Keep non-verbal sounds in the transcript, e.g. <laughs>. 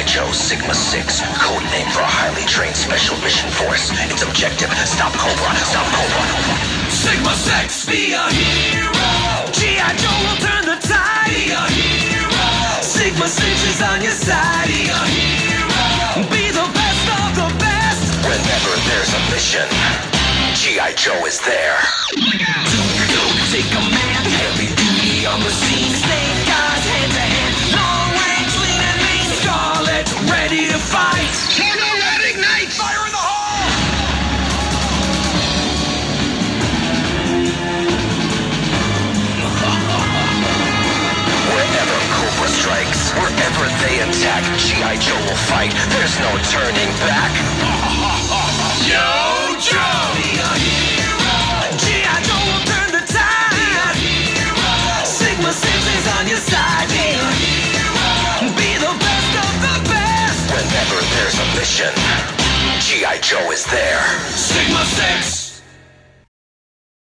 Joe Sigma 6, code name for a highly trained special mission force. Its objective, stop Cobra, stop Cobra. Sigma 6, be a hero. G.I. Joe will turn the tide. Be a hero. Sigma 6 is on your side. Be a hero. Be the best of the best. Whenever there's a mission, G.I. Joe is there. Strikes, wherever they attack, G.I. Joe will fight. There's no turning back. <laughs> Yo, Joe! Be a hero. G.I. Joe will turn the tide. Be a hero. Sigma 6 is on your side. Be a hero. Be the best of the best. Whenever there's a mission, G.I. Joe is there. Sigma 6.